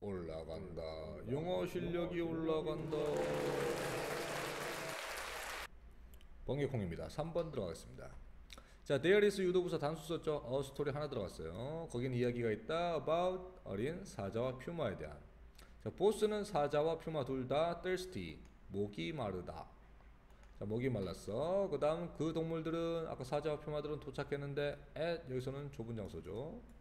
올라간다. 영어 실력이 올라간다. 번개콩입니다. 3번 들어가겠습니다. 자, there 유도부사 단수 썼죠. a story 하나 들어갔어요. 거기는 이야기가 있다 about 어린 사자와 퓨마에 대한. 자, 보스는 사자와 퓨마 둘 다 thirsty, 목이 마르다. 자, 목이 말랐어. 그 다음 그 동물들은 아까 사자와 퓨마들은 도착했는데 at 여기서는 좁은 장소죠.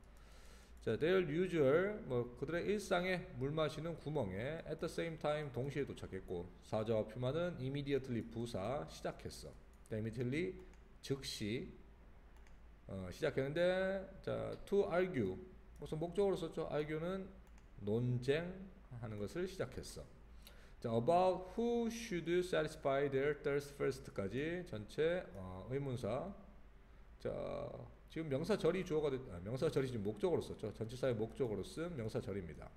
자, their usual 뭐 그들의 일상에 물 마시는 구멍에 at the same time 동시에 도착했고 사자와 퓨마는 immediately 부사 시작했어. immediately 즉시 어, 시작했는데 자 to argue 무슨 목적으로 썼죠? argue는 논쟁하는 것을 시작했어. 자 about who should satisfy their thirst first까지 전체 어, 의문사 자 지금 명사절이 주어가 됐, 아, 명사절이 지금 목적으로 썼죠. 전치사의 목적으로 쓴 명사절입니다.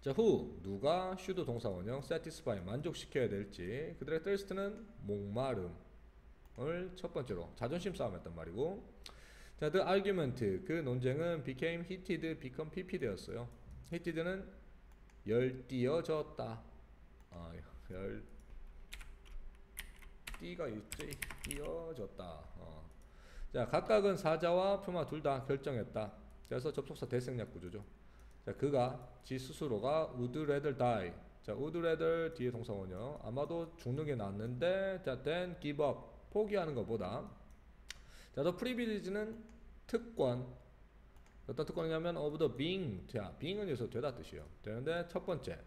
자, who 누가 should 동사 원형 satisfy 만족시켜야 될지 그들의 thirst는 목마름을 첫 번째로 자존심 싸움했단 말이고 자, the argument 그 논쟁은 became heated, become PP 되었어요. heated는 열띄어졌다. 아, 열 띠가 있지 띄어졌다. 어. 자, 각각은 사자와 퓨마 둘 다 결정했다. 그래서 접속사 대생략 구조죠. 자, 그가 지 스스로가 would rather die. 자, would rather 뒤에 동사 원형. 아마도 죽는 게 낫는데 자, then give up. 포기하는 것보다 자, 더 프리빌리지는 특권. 어떤 특권이냐면 of the being. 자, being은 여기서 되다 뜻이에요. 되는데 첫 번째.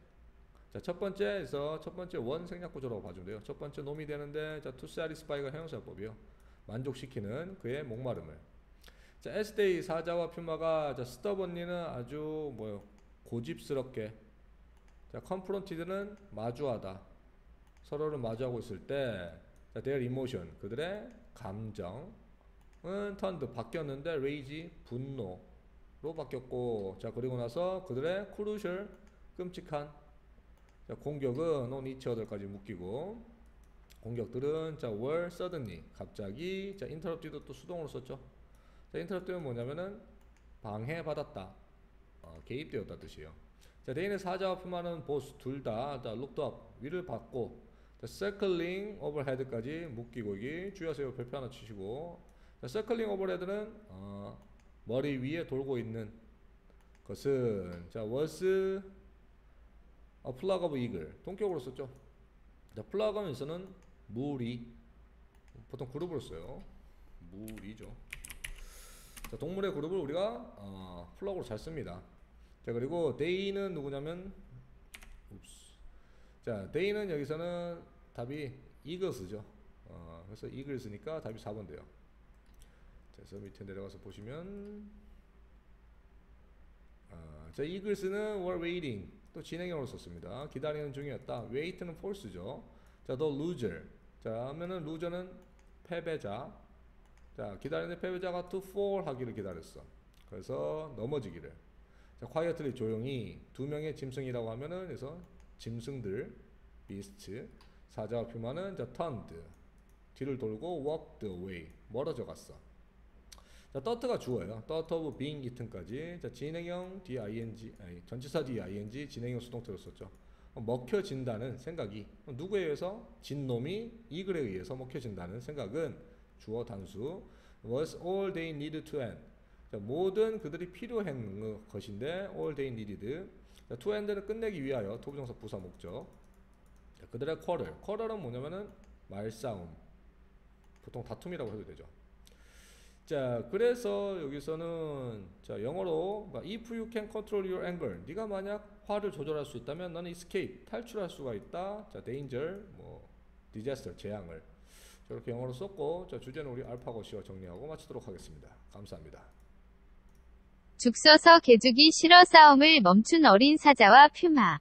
자, 첫 번째에서 첫 번째 원 생략 구조라고 봐주면 돼요. 첫 번째 놈이 되는데 자, to satisfy가 형용사법이요. 만족시키는 그의 목마름을. 자, 에스데이 사자와 퓨마가 자, 스터번니는 아주 뭐요 고집스럽게. 자, 컨프론티드는 마주하다. 서로를 마주하고 있을 때, 자, their emotion 그들의 감정은 턴드 바뀌었는데 rage 분노로 바뀌었고, 자 그리고 나서 그들의 crucial 끔찍한 자, 공격은 on each other까지 묶이고. 공격들은 자 were suddenly 갑자기 자 interrupted 또 수동으로 썼죠. 자 interrupt는 뭐냐면은 방해받았다. 어, 개입되었다 뜻이에요. 자 대인의 사자와 푸마는 보스 둘다 다 looked up 위를 받고 자 circling overhead까지 묶이고 이게 주의하세요 별표 하나 치시고 자 circling overhead는 어, 머리 위에 돌고 있는 것은 자 was a flock of eagles 동격으로 썼죠. 자 flock에서는 무리 보통 그룹으로 써요. 무리죠. 자, 동물의 그룹을 우리가 어, flock로 잘 씁니다. 자 그리고 they는 누구냐면 oops. 자 they는 여기서는 답이 eagles죠. 어, 그래서 eagles니까 답이 4번 돼요. 자, 그래서 밑에 내려가서 보시면 어, 자 eagles는 were waiting 또 진행형으로 썼습니다. 기다리는 중이었다. wait는 false죠. 자, the loser. 자, 하면은 loser는 패배자. 자, 기다리는 패배자가 to fall 하기를 기다렸어. 그래서 넘어지기를. 자, quietly 조용히 두 명의 짐승이라고 하면은 그래서 짐승들 beast 사자와 퓨마는 자 turned 뒤를 돌고 walked away 멀어져 갔어. 자, thought가 주어예요. thought of being eaten까지. 자, 진행형 d-ing, 아니, 전치사 d-ing, 진행형 수동태로 썼죠. 어, 먹혀진다는 생각이 누구에 의해서 진 놈이 이글에 의해서 먹혀진다는 생각은 주어 단수 was all they needed to end. 자, 모든 그들이 필요한 것인데 all they needed. 자, to end는 끝내기 위하여 토부정사 부사 목적. 자, 그들의 quarrel. quarrel은 뭐냐면은 말싸움. 보통 다툼이라고 해도 되죠. 자, 그래서 여기서는 자, 영어로 막 if you can control your anger. 네가 만약 화를 조절할 수 있다면 너는 escape 탈출할 수가 있다. 자, danger 뭐 disaster 재앙을 저렇게 영어로 썼고 자, 주제는 우리 알파고시와 정리하고 마치도록 하겠습니다. 감사합니다. 죽 서서 개죽이 싫어 싸움을 멈춘 어린 사자와 퓨마.